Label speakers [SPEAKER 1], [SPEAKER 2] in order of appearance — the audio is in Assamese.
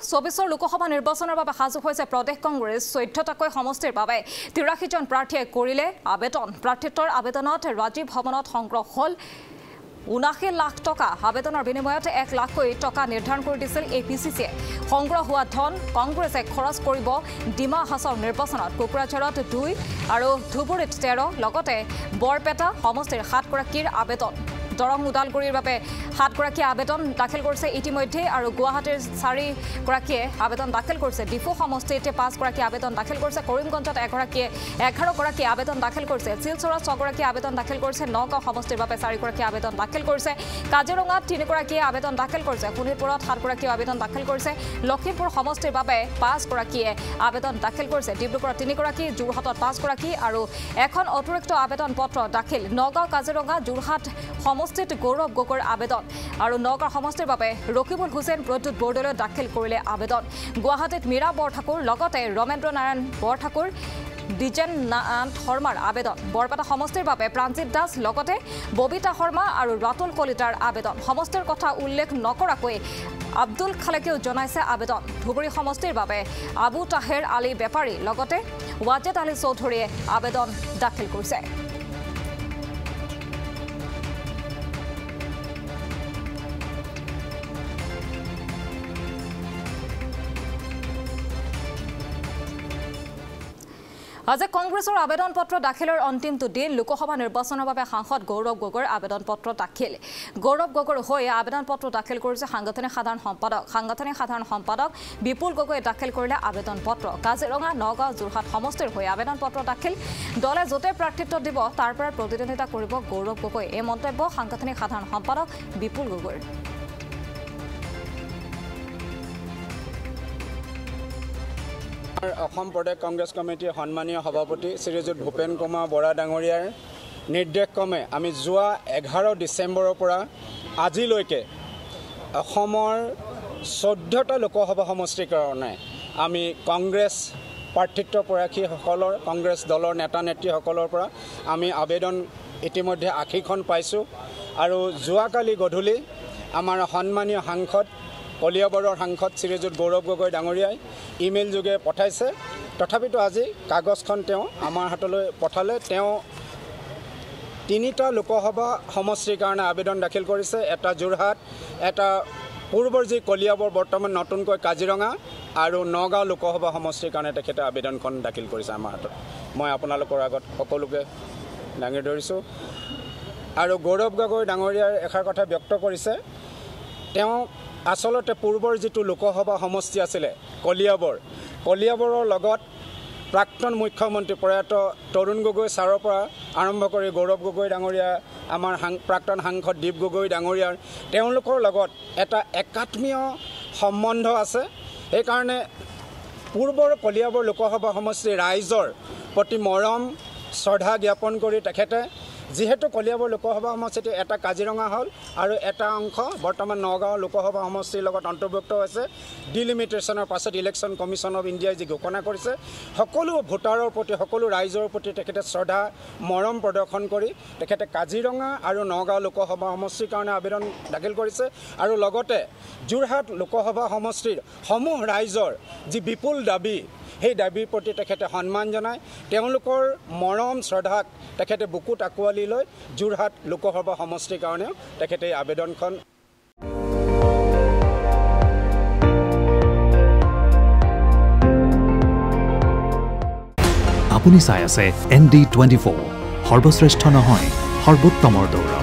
[SPEAKER 1] চৌবিছৰ লোকসভা নিৰ্বাচনৰ বাবে সাজু হৈছে প্ৰদেশ কংগ্ৰেছ। চৈধ্যটাকৈ সমষ্টিৰ বাবে তিৰাশীজন প্ৰাৰ্থীয়ে কৰিলে আবেদন। প্ৰাৰ্থিত্বৰ আবেদনত ৰাজীৱ ভৱনত সংগ্ৰহ হ'ল ঊনাশী লাখ টকা। আবেদনৰ বিনিময়ত এক লাখকৈ টকা নিৰ্ধাৰণ কৰি দিছিল এ পি চি চিয়ে। সংগ্ৰহ হোৱা ধন কংগ্ৰেছে খৰচ কৰিব ডিমা হাছৰ নিৰ্বাচনত। কোকৰাঝাৰত দুই আৰু ধুবুৰীত তেৰ। লগতে বৰপেটা সমষ্টিৰ সাতগৰাকীৰ আবেদন। দৰং ওদালগুৰিৰ বাবে সাতগৰাকীয়ে আবেদন দাখিল কৰিছে ইতিমধ্যে আৰু গুৱাহাটীৰ চাৰিগৰাকীয়ে আবেদন দাখিল কৰিছে। ডিফু সমষ্টিত পাঁচগৰাকীয়ে আবেদন দাখিল কৰিছে। কৰিমগঞ্জত এগৰাকীয়ে এঘাৰগৰাকীয়ে আবেদন দাখিল কৰিছে। শিলচৰত ছগৰাকীয়ে আবেদন দাখিল কৰিছে। নগাঁও সমষ্টিৰ বাবে চাৰিগৰাকীয়ে আবেদন দাখিল কৰিছে। কাজিৰঙাত তিনিগৰাকীয়ে আবেদন দাখিল কৰিছে। শোণিতপুৰত সাতগৰাকীয়ে আবেদন দাখিল কৰিছে। লখিমপুৰ সমষ্টিৰ বাবে পাঁচগৰাকীয়ে আবেদন দাখিল কৰিছে। ডিব্ৰুগড়ত তিনিগৰাকী যোৰহাটত পাঁচগৰাকী আৰু এখন অতিৰিক্ত আবেদন পত্ৰ দাখিল। নগাঁও কাজিৰঙা যোৰহাট সমষ্টিত গৌৰৱ গগৈৰ আবেদন। আৰু নগাঁও সমষ্টিৰ বাবে ৰকিবুল হুছেইন প্ৰদ্যুৎ বৰদলৈ দাখিল কৰিলে আবেদন। গুৱাহাটীত মীৰা বৰঠাকুৰ লগতে ৰমেন্দ্ৰ নাৰায়ণ বৰঠাকুৰ দ্বিজেন নাথ শৰ্মাৰ আবেদন। বৰপেটা সমষ্টিৰ বাবে প্ৰাণজিৎ দাস লগতে ববিতা শৰ্মা আৰু ৰাতুল কলিতাৰ আবেদন। সমষ্টিৰ কথা উল্লেখ নকৰাকৈ আব্দুল খালেকেও জনাইছে আবেদন। ধুবুৰী সমষ্টিৰ বাবে আবু তাহেৰ আলী বেপাৰী লগতে ৱাজেদ আলী চৌধুৰীয়ে আবেদন দাখিল কৰিছে। আজি কংগ্ৰেছৰ আবেদন পত্ৰ দাখিলৰ অন্তিমটো দিন। লোকসভা নিৰ্বাচনৰ বাবে সাংসদ গৌৰৱ গগৈৰ আবেদন পত্ৰ দাখিল। গৌৰৱ গগৈৰ হৈ আবেদন পত্ৰ দাখিল কৰিছে সাংগঠনিক সাধাৰণ সম্পাদক। সাংগঠনিক সাধাৰণ সম্পাদক বিপুল গগৈয়ে দাখিল কৰিলে আবেদন পত্ৰ কাজিৰঙা নগাঁও যোৰহাট সমষ্টিৰ হৈ আবেদন পত্ৰ দাখিল। দলে য'তে প্ৰাৰ্থিত্ব দিব তাৰ পৰা প্ৰতিদ্বন্দ্বিতা কৰিব গৌৰৱ গগৈ এই মন্তব্য সাংগঠনিক সাধাৰণ সম্পাদক বিপুল গগৈৰ।
[SPEAKER 2] অসম প্ৰদেশ কংগ্ৰেছ কমিটিৰ সন্মানীয় সভাপতি শ্ৰীযুত ভূপেন কুমাৰ বৰা ডাঙৰীয়াৰ নিৰ্দেশক্ৰমে আমি যোৱা এঘাৰ ডিচেম্বৰৰ পৰা আজিলৈকে অসমৰ চৈধ্যটা লোকসভা সমষ্টিৰ কাৰণে আমি কংগ্ৰেছ প্ৰাৰ্থিত্ব প্ৰয়াসীসকলৰ কংগ্ৰেছ দলৰ নেতা নেত্ৰীসকলৰ পৰা আমি আবেদন ইতিমধ্যে আশীখন পাইছোঁ। আৰু যোৱাকালি গধূলি আমাৰ সন্মানীয় সাংসদ কলিয়াবৰৰ সাংসদ শ্ৰীযুত গৌৰৱ গগৈ ডাঙৰীয়াই ইমেইল যোগে পঠাইছে। তথাপিতো আজি কাগজখন তেওঁ আমাৰ হাতলৈ পঠালে। তেওঁ তিনিটা লোকসভা সমষ্টিৰ কাৰণে আবেদন দাখিল কৰিছে। এটা যোৰহাট এটা পূৰ্বৰ যি কলিয়াবৰ বৰ্তমান নতুনকৈ কাজিৰঙা আৰু নগাঁও লোকসভা সমষ্টিৰ কাৰণে তেখেতে আবেদনখন দাখিল কৰিছে আমাৰ হাতত। মই আপোনালোকৰ আগত সকলোকে দাঙি ধৰিছোঁ। আৰু গৌৰৱ গগৈ ডাঙৰীয়াৰ এষাৰ কথা ব্যক্ত কৰিছে। তেওঁ আচলতে পূৰ্বৰ যিটো লোকসভা সমষ্টি আছিলে কলিয়াবৰ কলিয়াবৰৰ লগত প্ৰাক্তন মুখ্যমন্ত্ৰী প্ৰয়াত তৰুণ গগৈ ছাৰৰ পৰা আৰম্ভ কৰি গৌৰৱ গগৈ ডাঙৰীয়া আমাৰ সাং প্ৰাক্তন সাংসদ দীপ গগৈ ডাঙৰীয়াৰ তেওঁলোকৰ লগত এটা একাত্মীয় সম্বন্ধ আছে। সেইকাৰণে পূৰ্বৰ কলিয়াবৰ লোকসভা সমষ্টিৰ ৰাইজৰ প্ৰতি মৰম শ্ৰদ্ধা জ্ঞাপন কৰি তেখেতে যিহেতু কলিয়াবৰ লোকসভা সমষ্টিটো এটা কাজিৰঙা হ'ল আৰু এটা অংশ বৰ্তমান নগাঁও লোকসভা সমষ্টিৰ লগত অন্তৰ্ভুক্ত হৈছে। ডিলিমিটেশ্যনৰ পাছত ইলেকশ্যন কমিশ্যন অফ ইণ্ডিয়াই যি ঘোষণা কৰিছে সকলো ভোটাৰৰ প্ৰতি সকলো ৰাইজৰ প্ৰতি তেখেতে শ্ৰদ্ধা মৰম প্ৰদৰ্শন কৰি তেখেতে কাজিৰঙা আৰু নগাঁও লোকসভা সমষ্টিৰ কাৰণে আবেদন দাখিল কৰিছে আৰু লগতে যোৰহাট লোকসভা সমষ্টিৰ সমূহ ৰাইজৰ যি বিপুল দাবী সেই দাবীৰ প্ৰতি তেখেতে সন্মান জনায়। তেওঁলোকৰ মৰম শ্ৰদ্ধাক তেখেতে বুকুত আঁকোৱালি লৈ যোৰহাট লোকসভা সমষ্টিৰ কাৰণেও তেখেতে এই আবেদনখন
[SPEAKER 3] আপুনি চাই আছে এন ডি টুৱেণ্টি ফ'ৰ। সৰ্বশ্ৰেষ্ঠ নহয় সৰ্বোত্তমৰ দৌৰ।